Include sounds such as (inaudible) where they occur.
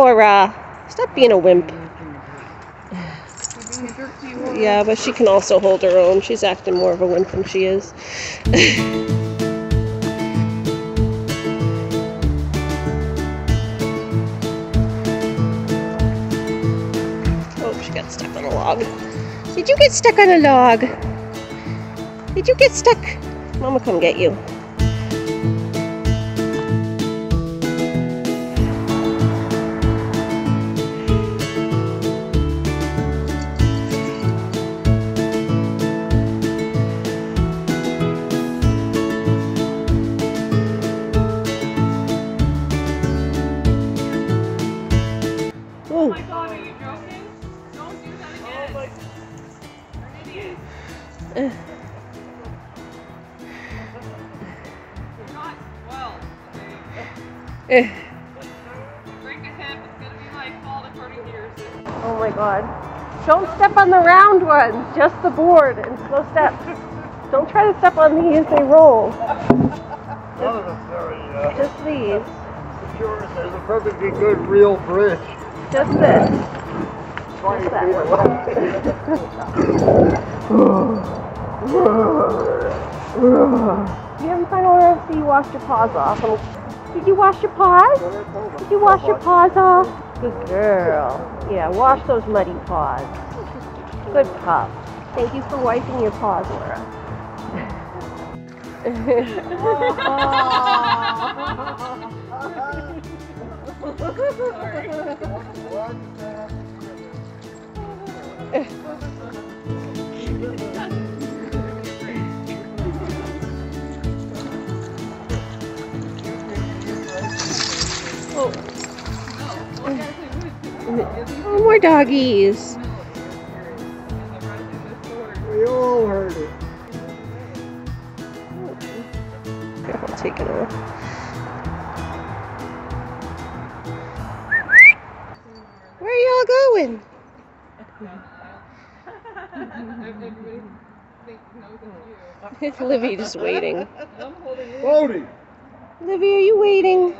Oura, stop being a wimp. Yeah, but she can also hold her own. She's acting more of a wimp than she is. (laughs) oh, she got stuck on a log. Did you get stuck on a log? Did you get stuck? Mama, come get you. My god, are you joking? Don't do that again. You're an idiot. You're not well. Drink a. It's gonna be my fault to your system. Oh my god. Don't step on the round ones, just the board and slow steps. Don't try to step on these, they roll. None of it's very Just these. There's a perfectly good real bridge. Just this. 20 feet away. You haven't final answer, you washed your paws off. Did you wash your paws? Did you wash your paws off? Good girl. Yeah, wash those muddy paws. Good pup. Thank you for wiping your paws, Laura. (laughs) (laughs) Oh. Oh, more doggies. We all heard it. Here, I'll take it off. Where are y'all going? Everybody thinks knows it's you. Livy just waiting. I'm holding you. Bodhi! Livy, are you waiting?